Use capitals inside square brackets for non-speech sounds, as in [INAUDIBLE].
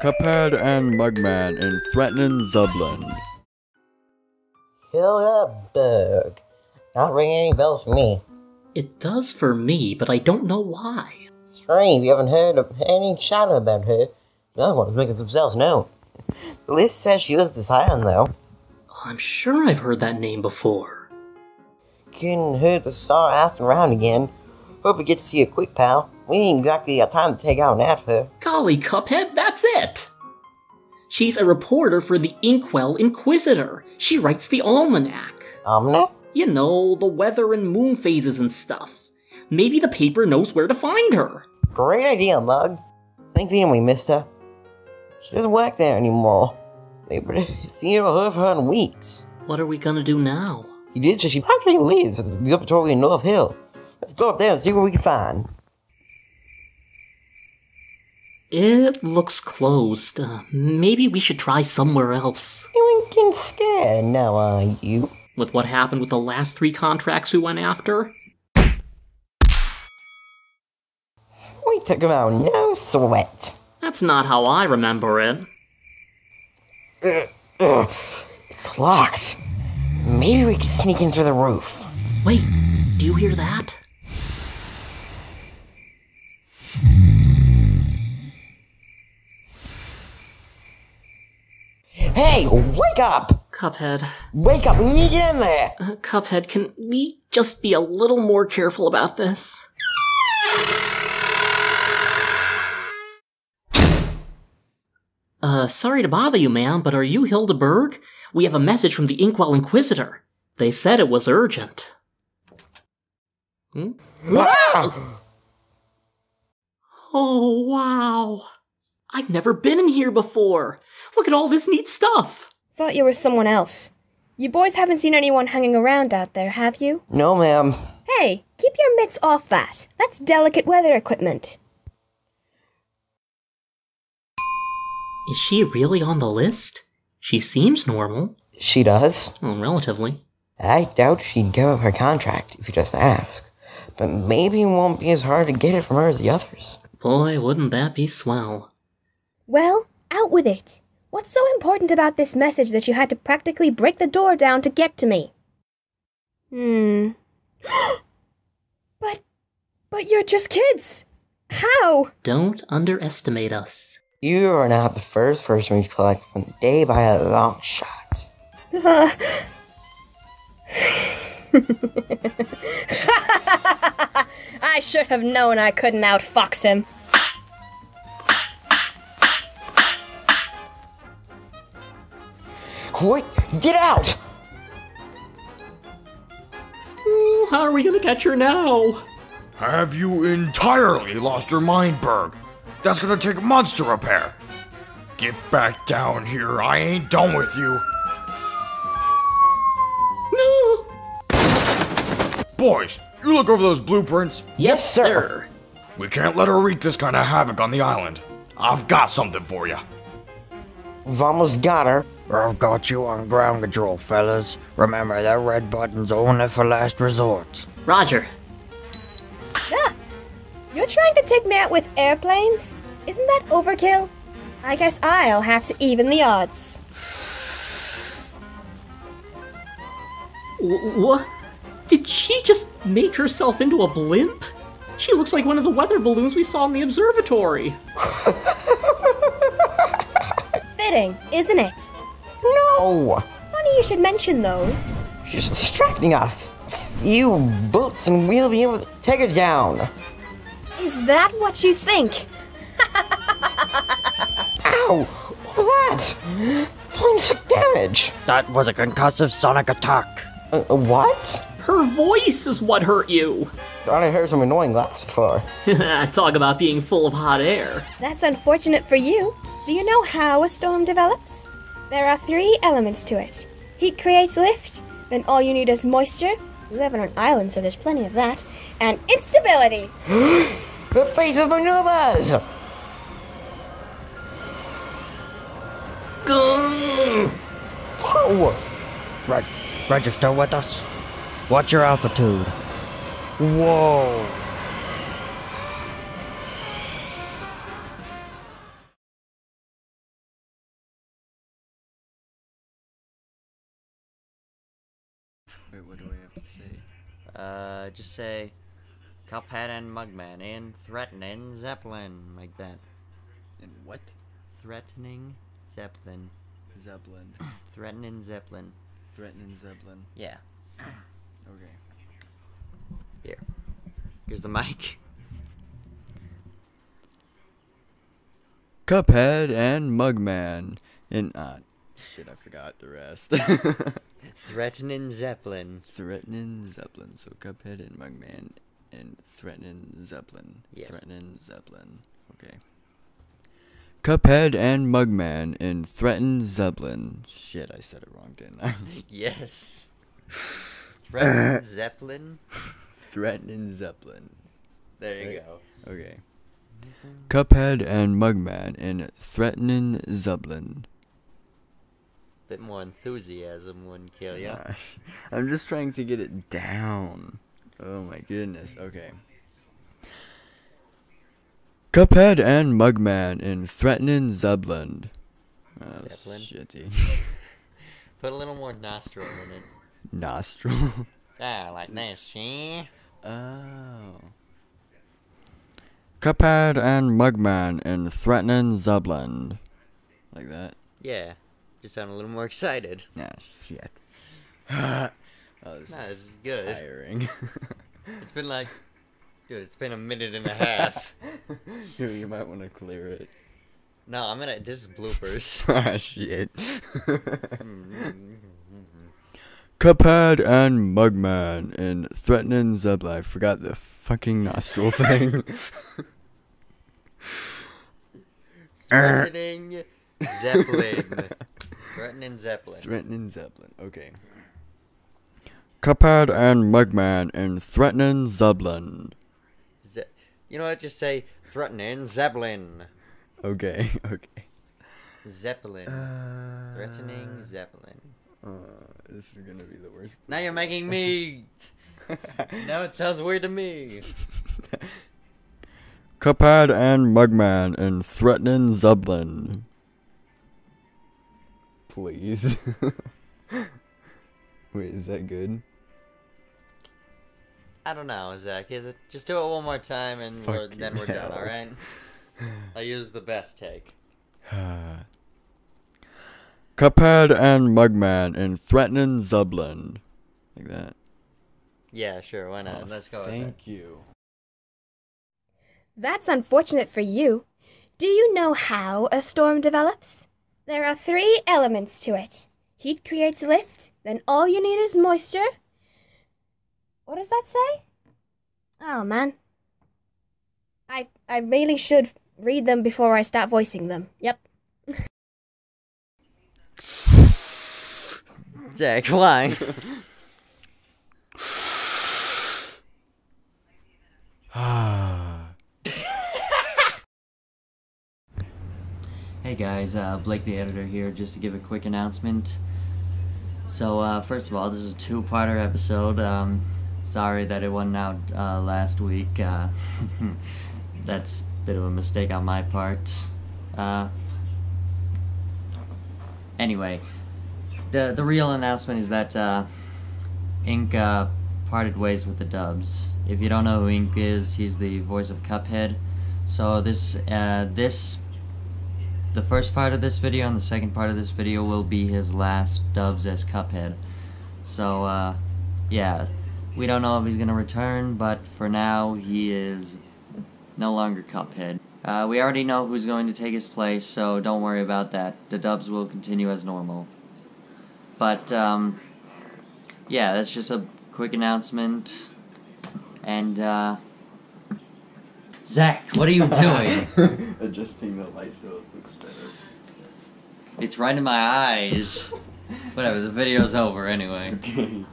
Cuphead and Mugman in threatening Zeppelin. Hildeberg. Not ringing any bells for me. It does for me, but I don't know why. Strange, you haven't heard of any chatter about her. The other ones making themselves known. The list says she lives this island, though. Oh, I'm sure I've heard that name before. Couldn't hurt to start asking around again. Hope we get to see you quick, pal. We ain't exactly got uh, time to take out an ad for her. Golly, Cuphead, that's it! She's a reporter for the Inkwell Inquisitor. She writes the almanac. Almanac? You know, the weather and moon phases and stuff. Maybe the paper knows where to find her. Great idea, Mug. Thanks again we missed her. She doesn't work there anymore. Maybe [LAUGHS] see her or heard her in weeks. What are we gonna do now? He did say she probably lives at the observatory in North Hill. Let's go up there and see what we can find. It looks closed. Uh, maybe we should try somewhere else. You ain't getting scared now, are you? With what happened with the last three contracts we went after? We took him out, no sweat. That's not how I remember it. Ugh, ugh, it's locked. Maybe we can sneak in through the roof. Wait, do you hear that? Hey, wake up! Cuphead. Wake up, we need to get in there! Uh, Cuphead, can we just be a little more careful about this? Uh, sorry to bother you, ma'am, but are you Hilda Berg? We have a message from the Inkwell Inquisitor. They said it was urgent. Hmm? Ah! Oh, wow. I've never been in here before. Look at all this neat stuff. Thought you were someone else. You boys haven't seen anyone hanging around out there, have you? No, ma'am. Hey, keep your mitts off that. That's delicate weather equipment. Is she really on the list? She seems normal. She does. Well, relatively. I doubt she'd give up her contract if you just ask. But maybe it won't be as hard to get it from her as the others. Boy, wouldn't that be swell. Well, out with it. What's so important about this message that you had to practically break the door down to get to me? Hmm. [GASPS] but. But you're just kids! How? Don't underestimate us. You are not the first person we've collected from the day by a long shot. Uh, [LAUGHS] I should have known I couldn't outfox him. Quick, get out! Ooh, how are we gonna catch her now? Have you entirely lost your mind, Berg? That's gonna take months to repair. Get back down here, I ain't done with you. No. Boys, you look over those blueprints. Yes, sir. We can't let her wreak this kind of havoc on the island. I've got something for you. We've almost got her. I've got you on ground control, fellas. Remember, that red button's only for last resort. Roger. Ah! You're trying to take me out with airplanes? Isn't that overkill? I guess I'll have to even the odds. W- what? Did she just make herself into a blimp? She looks like one of the weather balloons we saw in the observatory. [LAUGHS] Fitting, isn't it? No! Funny you should mention those. She's distracting us. You bullets and we'll be able to take her down. Is that what you think? [LAUGHS] Ow! What was that? Plane took damage. That was a concussive sonic attack. Uh, what? Her voice is what hurt you. Thought I heard some annoying laughs before. [LAUGHS] Talk about being full of hot air. That's unfortunate for you. Do you know how a storm develops? There are three elements to it. Heat creates lift, then all you need is moisture. We live on an island, so there's plenty of that. And instability! [GASPS] The face of maneuvers! Whoa! Reg- register with us. What's your altitude? Whoa. Wait, what do I have to say? Uh, just say Cuphead and Mugman in threatening Zeppelin like that. And what? Threatening Zeppelin. Zeppelin. [COUGHS] Threatening Zeppelin. Threatening Zeppelin. Yeah. [COUGHS] Okay. Here. Here's the mic. Cuphead and Mugman. In uh shit, I forgot the rest. [LAUGHS] Threatening Zeppelin. Threatening Zeppelin. So Cuphead and Mugman and Threatening Zeppelin. Yes. Threatening Zeppelin. Okay. Cuphead and Mugman in Threaten Zeppelin. Shit, I said it wrong, didn't I? [LAUGHS] Yes. Threatening Zeppelin. [LAUGHS] Threatening Zeppelin. There you Right. go. Okay. Cuphead and Mugman in Threatening Zeppelin. Bit more enthusiasm wouldn't kill you. [LAUGHS] I'm just trying to get it down. Oh my goodness. Okay. Cuphead and Mugman in Threatening Zeppelin. Oh, Zeppelin? shitty. [LAUGHS] Put a little more nostril in it. Nostril. [LAUGHS] Ah, like this, see? oh. Cuphead and Mugman in Threatening Zeppelin. Like that. Yeah. Just sound a little more excited. [LAUGHS] Nah, shit. [SIGHS] oh, this Nah, is good. tiring. [LAUGHS] It's been like, dude, it's been a minute and a half. [LAUGHS] Here, you might want to clear it. No, I'm gonna. This is bloopers. ah, shit. Cuphead and Mugman in Threatening Zeppelin. I forgot the fucking nostril thing. Threatening Zeppelin. Threatening Zeppelin. Threatening Zeppelin. Okay. Cuphead and Mugman in Threatening Zeppelin. Ze- you know what? Just say threatening Zeppelin. Okay, [LAUGHS] okay. Zeppelin. Uh, Threatening Zeppelin. Uh, this is gonna be the worst. Now you're making me. [LAUGHS] now it sounds weird to me. [LAUGHS] Cuphead and Mugman in Threatening Zeppelin. Please. [LAUGHS] Wait, is that good? I don't know, Zach. Is it? Just do it one more time and we're, Fucking then we're done. All right. [LAUGHS] I use the best take. [SIGHS] Cuphead and Mugman in Threatening Zeppelin. Like that. Yeah, sure. Why not? Oh, Let's go. with Thank you. That's unfortunate for you. Do you know how a storm develops? There are three elements to it. Heat creates lift, then all you need is moisture. What does that say? Oh man. I I really should read them before I start voicing them. Yep. it. Zach, why? [LAUGHS] Hey guys, uh, Blake the editor here, just to give a quick announcement. So, uh, first of all, this is a two-parter episode. Um, sorry that it wasn't out uh, last week. Uh, [LAUGHS] that's a bit of a mistake on my part. Uh, anyway, the the real announcement is that uh, Ink uh, parted ways with the Dubs. If you don't know who Ink is, he's the voice of Cuphead. So this this the first part of this video and the second part of this video will be his last dubs as Cuphead. So, uh, yeah, we don't know if he's gonna return, but for now, he is no longer Cuphead. Uh, we already know who's going to take his place, so don't worry about that. The dubs will continue as normal. But, um, yeah, that's just a quick announcement. And, uh, Zach, what are you doing? [LAUGHS] Adjusting the light so it looks better. It's right in my eyes. Whatever, the video's over anyway. [LAUGHS] Okay.